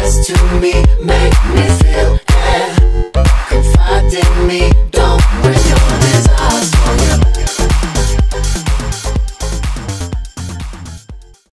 Best to me, make me feel air. Confide in me,